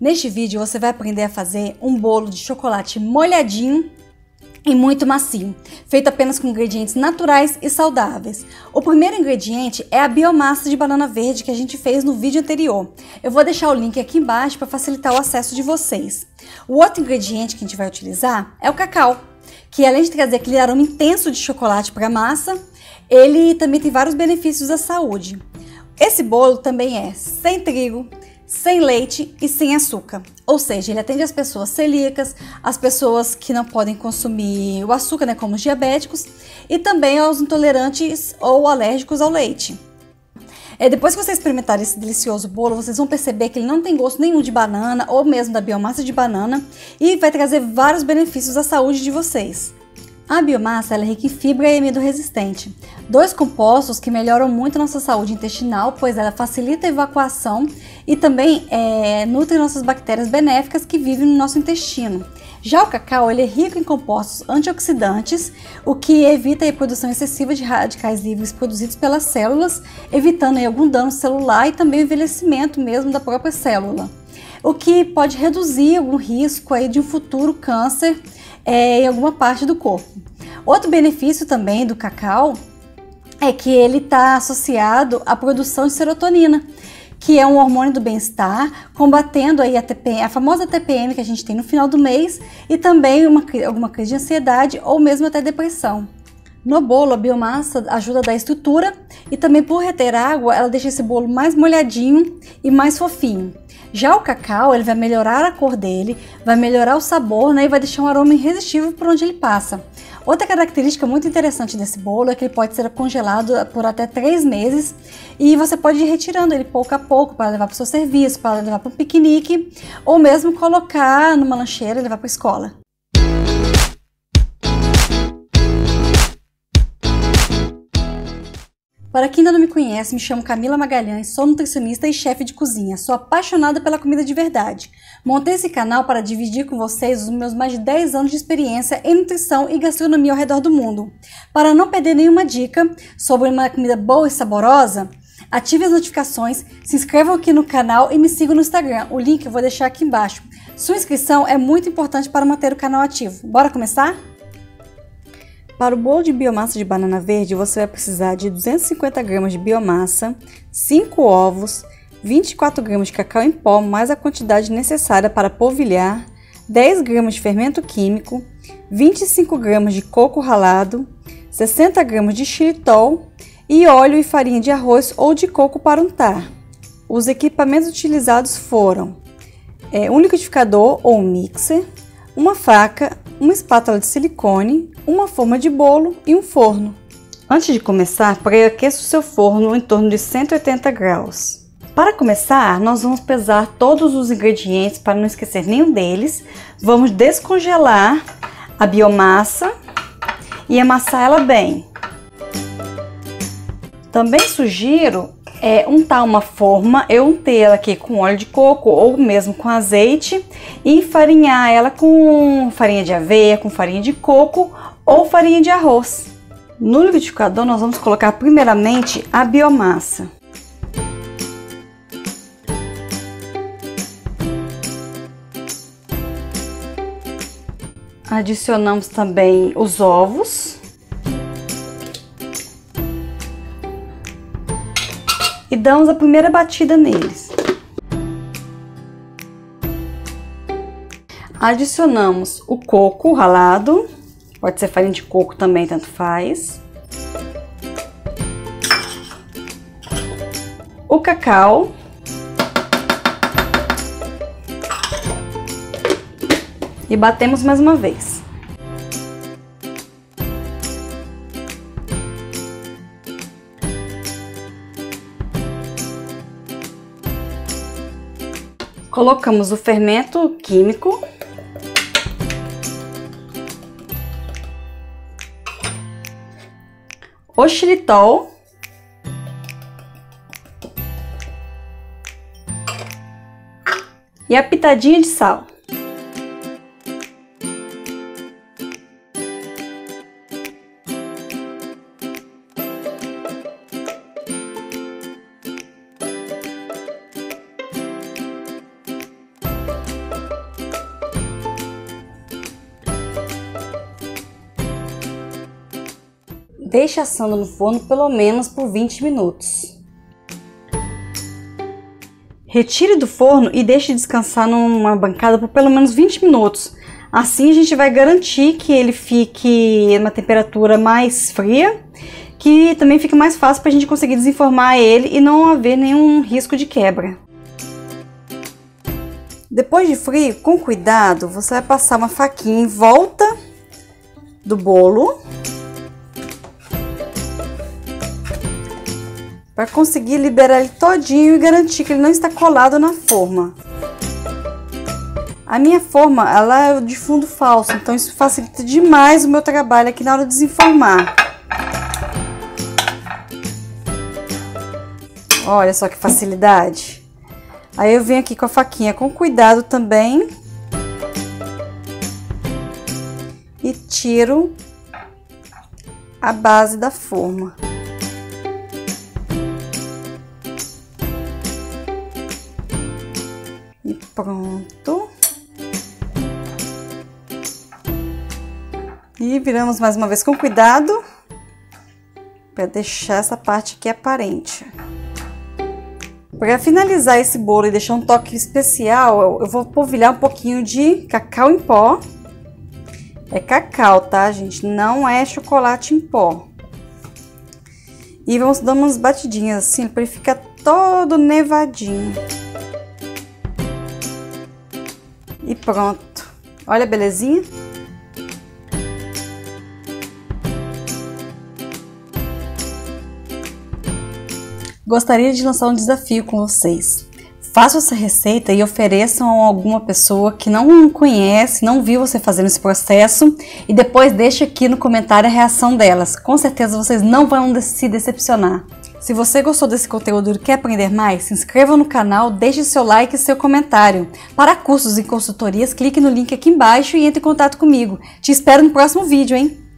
Neste vídeo você vai aprender a fazer um bolo de chocolate molhadinho e muito macio, feito apenas com ingredientes naturais e saudáveis. O primeiro ingrediente é a biomassa de banana verde que a gente fez no vídeo anterior. Eu vou deixar o link aqui embaixo para facilitar o acesso de vocês. O outro ingrediente que a gente vai utilizar é o cacau, que além de trazer aquele aroma intenso de chocolate para a massa, ele também tem vários benefícios à saúde. Esse bolo também é sem trigo, sem leite e sem açúcar. Ou seja, ele atende as pessoas celíacas, as pessoas que não podem consumir o açúcar, né, como os diabéticos, e também aos intolerantes ou alérgicos ao leite. É, depois que vocês experimentarem esse delicioso bolo, vocês vão perceber que ele não tem gosto nenhum de banana ou mesmo da biomassa de banana e vai trazer vários benefícios à saúde de vocês. A biomassa é rica em fibra e amido resistente, dois compostos que melhoram muito nossa saúde intestinal, pois ela facilita a evacuação e também é, nutre nossas bactérias benéficas que vivem no nosso intestino. Já o cacau ele é rico em compostos antioxidantes, o que evita a produção excessiva de radicais livres produzidos pelas células, evitando aí, algum dano celular e também o envelhecimento mesmo da própria célula, o que pode reduzir algum risco aí de um futuro câncer é, em alguma parte do corpo. Outro benefício também do cacau é que ele está associado à produção de serotonina, que é um hormônio do bem-estar, combatendo aí a, TPM, a famosa TPM que a gente tem no final do mês e também uma, alguma crise de ansiedade ou mesmo até depressão. No bolo, a biomassa ajuda a dar estrutura e também por reter água, ela deixa esse bolo mais molhadinho e mais fofinho. Já o cacau, ele vai melhorar a cor dele, vai melhorar o sabor né, e vai deixar um aroma irresistível por onde ele passa. Outra característica muito interessante desse bolo é que ele pode ser congelado por até 3 meses e você pode ir retirando ele pouco a pouco para levar para o seu serviço, para levar para um piquenique ou mesmo colocar numa lancheira e levar para a escola. Para quem ainda não me conhece, me chamo Camila Magalhães, sou nutricionista e chefe de cozinha. Sou apaixonada pela comida de verdade. Montei esse canal para dividir com vocês os meus mais de 10 anos de experiência em nutrição e gastronomia ao redor do mundo. Para não perder nenhuma dica sobre uma comida boa e saborosa, ative as notificações, se inscrevam aqui no canal e me sigam no Instagram. O link eu vou deixar aqui embaixo. Sua inscrição é muito importante para manter o canal ativo. Bora começar? Para o bolo de biomassa de banana verde, você vai precisar de 250 gramas de biomassa, 5 ovos, 24 gramas de cacau em pó, mais a quantidade necessária para polvilhar, 10 gramas de fermento químico, 25 gramas de coco ralado, 60 gramas de xilitol e óleo e farinha de arroz ou de coco para untar. Os equipamentos utilizados foram é, um liquidificador ou um mixer, uma faca, uma espátula de silicone, uma forma de bolo e um forno. Antes de começar, pré-aqueça o seu forno em torno de 180 graus. Para começar, nós vamos pesar todos os ingredientes para não esquecer nenhum deles. Vamos descongelar a biomassa e amassar ela bem. Também sugiro é, untar uma forma, eu untei ela aqui com óleo de coco ou mesmo com azeite e enfarinhar ela com farinha de aveia, com farinha de coco ou farinha de arroz. No liquidificador nós vamos colocar primeiramente a biomassa. Adicionamos também os ovos. Damos a primeira batida neles. Adicionamos o coco ralado. Pode ser farinha de coco também, tanto faz. O cacau. E batemos mais uma vez. Colocamos o fermento químico o xilitol e a pitadinha de sal. Deixe assando no forno pelo menos por 20 minutos. Retire do forno e deixe descansar numa bancada por pelo menos 20 minutos. Assim a gente vai garantir que ele fique numa temperatura mais fria, que também fique mais fácil para a gente conseguir desenformar ele e não haver nenhum risco de quebra. Depois de frio, com cuidado, você vai passar uma faquinha em volta do bolo para conseguir liberar ele todinho e garantir que ele não está colado na forma. A minha forma, ela é de fundo falso, então isso facilita demais o meu trabalho aqui na hora de desenformar. Olha só que facilidade. Aí eu venho aqui com a faquinha com cuidado também. E tiro a base da forma. Pronto. E viramos mais uma vez com cuidado para deixar essa parte aqui aparente. Para finalizar esse bolo e deixar um toque especial, eu vou polvilhar um pouquinho de cacau em pó. É cacau, tá, gente? Não é chocolate em pó. E vamos dar umas batidinhas assim para ele ficar todo nevadinho. E pronto. Olha a belezinha. Gostaria de lançar um desafio com vocês. Façam essa receita e ofereçam a alguma pessoa que não conhece, não viu você fazendo esse processo e depois deixe aqui no comentário a reação delas. Com certeza vocês não vão se decepcionar. Se você gostou desse conteúdo e quer aprender mais, se inscreva no canal, deixe seu like e seu comentário. Para cursos e consultorias, clique no link aqui embaixo e entre em contato comigo. Te espero no próximo vídeo, hein?